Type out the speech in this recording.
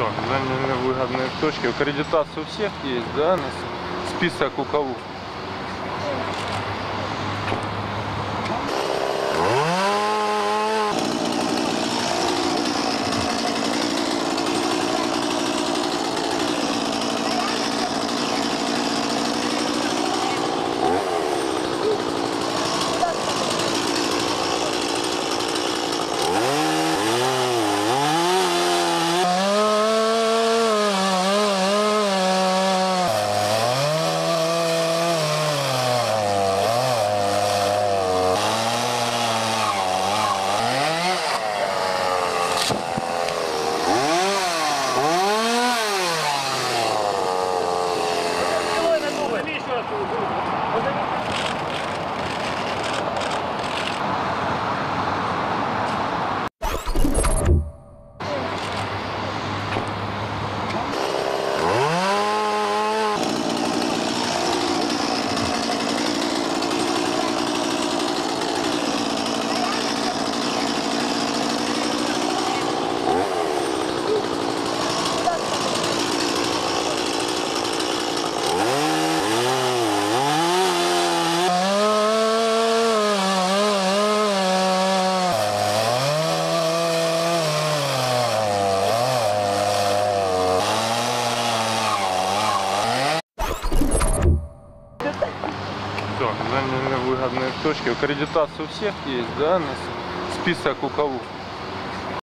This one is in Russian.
Все, заняли выгодные точки. Аккредитация у всех есть, да? Список у кого? Go, go, go. Все, заняли выгодные точки. Аккредитация у всех есть, да? Список у кого?